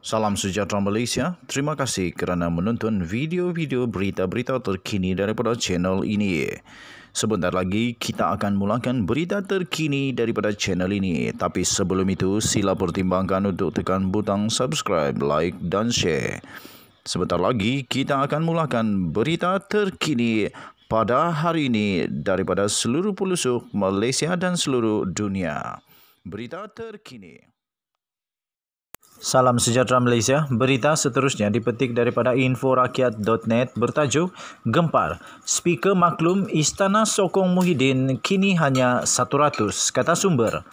Salam sejahtera Malaysia. Terima kasih kerana menonton video-video berita-berita terkini daripada channel ini. Sebentar lagi kita akan mulakan berita terkini daripada channel ini. Tapi sebelum itu sila pertimbangkan untuk tekan butang subscribe, like dan share. Sebentar lagi kita akan mulakan berita terkini pada hari ini daripada seluruh pelosok Malaysia dan seluruh dunia. Berita terkini. Salam sejahtera Malaysia. Berita seterusnya dipetik daripada inforakyat.net bertajuk Gempar. Speaker maklum Istana Sokong Muhyiddin kini hanya 100, kata sumber.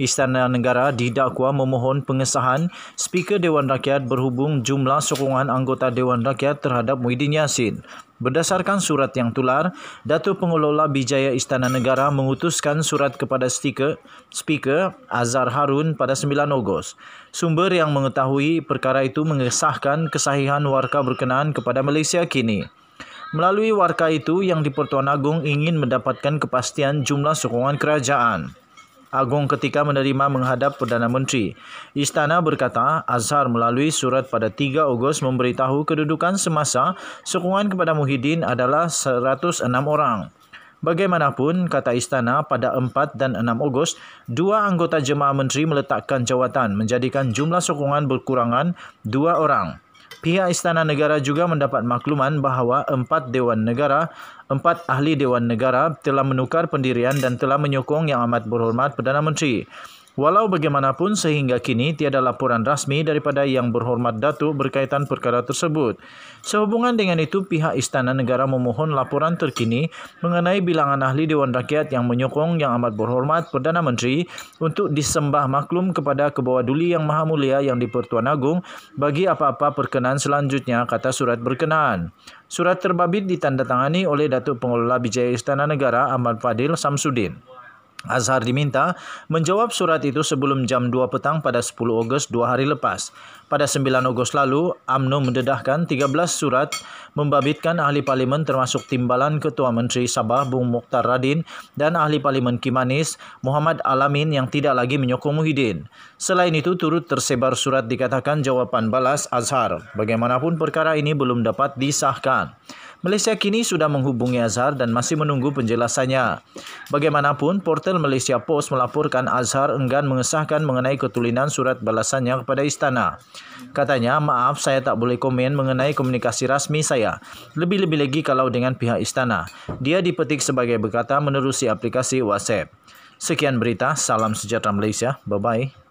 Istana Negara didakwa memohon pengesahan Speaker Dewan Rakyat berhubung jumlah sokongan anggota Dewan Rakyat terhadap Muhyiddin Yassin. Berdasarkan surat yang tular, Datuk Pengelola Bijaya Istana Negara mengutuskan surat kepada stiker, Speaker Azhar Harun pada 9 Ogos. Sumber yang mengetahui perkara itu mengesahkan kesahihan warka berkenaan kepada Malaysia kini. Melalui warka itu, Yang di-Pertuan Agong ingin mendapatkan kepastian jumlah sokongan kerajaan. Agong ketika menerima menghadap Perdana Menteri. Istana berkata Azhar melalui surat pada 3 Ogos memberitahu kedudukan semasa sokongan kepada Muhyiddin adalah 106 orang. Bagaimanapun, kata istana, pada 4 dan 6 Ogos, dua anggota jemaah menteri meletakkan jawatan menjadikan jumlah sokongan berkurangan dua orang. Pihak Istana Negara juga mendapat makluman bahawa empat Dewan Negara, empat ahli Dewan Negara telah menukar pendirian dan telah menyokong Yang Amat Berhormat Perdana Menteri. Walau bagaimanapun sehingga kini tiada laporan rasmi daripada Yang Berhormat Datuk berkaitan perkara tersebut. Sehubungan dengan itu, pihak Istana Negara memohon laporan terkini mengenai bilangan ahli Dewan Rakyat yang menyokong Yang Amat Berhormat Perdana Menteri untuk disembah maklum kepada Kebawah Duli Yang Maha Mulia Yang di-Pertuan Agong bagi apa-apa perkenaan selanjutnya, kata surat berkenaan. Surat terbabit ditandatangani oleh Datuk Pengelola Bijaya Istana Negara Ahmad Fadil Samsudin. Azhar diminta menjawab surat itu sebelum jam 2 petang pada 10 Ogos dua hari lepas. Pada 9 Ogos lalu, AMNO mendedahkan 13 surat membabitkan ahli parlimen termasuk timbalan Ketua Menteri Sabah Bung Mokhtar Radin dan ahli parlimen Kimanis Muhammad Alamin yang tidak lagi menyokong Muhyiddin. Selain itu, turut tersebar surat dikatakan jawapan balas Azhar. Bagaimanapun perkara ini belum dapat disahkan. Malaysia kini sudah menghubungi Azhar dan masih menunggu penjelasannya. Bagaimanapun, portal Malaysia Post melaporkan Azhar enggan mengesahkan mengenai ketulinan surat balasannya kepada istana. Katanya, maaf saya tak boleh komen mengenai komunikasi rasmi saya. Lebih-lebih lagi kalau dengan pihak istana. Dia dipetik sebagai berkata menerusi aplikasi WhatsApp. Sekian berita, salam sejahtera Malaysia. Bye-bye.